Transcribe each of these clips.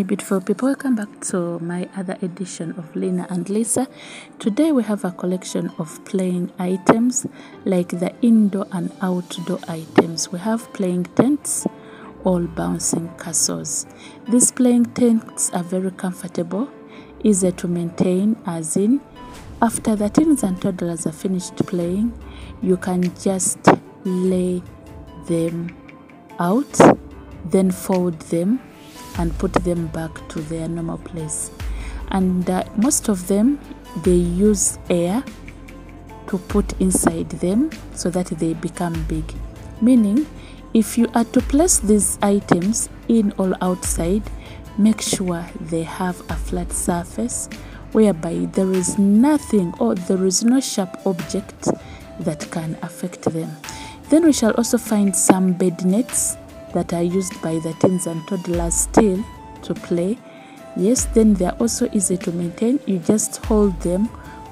my beautiful people welcome back to my other edition of lena and lisa. Today we have a collection of playing items like the indoor and outdoor items. We have playing tents all bouncing castles. These playing tents are very comfortable easy to maintain as in after the teens and toddlers are finished playing you can just lay them out then fold them and put them back to their normal place. And uh, most of them they use air to put inside them so that they become big. Meaning if you are to place these items in or outside make sure they have a flat surface whereby there is nothing or there is no sharp object that can affect them. Then we shall also find some bed nets that are used by the teens and toddlers still to play. Yes, then they are also easy to maintain. You just hold them,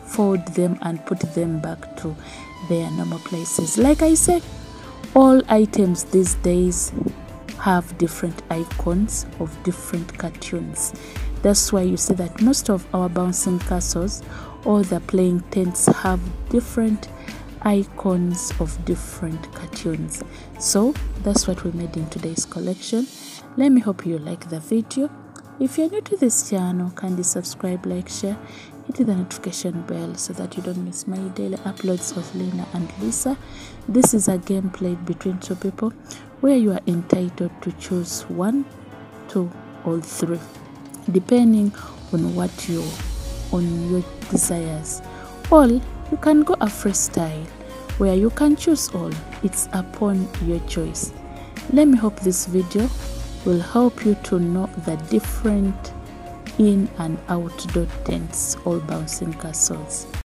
fold them, and put them back to their normal places. Like I said, all items these days have different icons of different cartoons. That's why you see that most of our bouncing castles or the playing tents have different icons of different cartoons. So that's what we made in today's collection. Let me hope you like the video. If you're new to this channel kindly subscribe like share hit the notification bell so that you don't miss my daily uploads of lena and lisa. This is a game played between two people where you are entitled to choose one two or three depending on what you on your desires. All you can go a freestyle where you can choose all. It's upon your choice. Let me hope this video will help you to know the different in and outdoor tents or bouncing castles.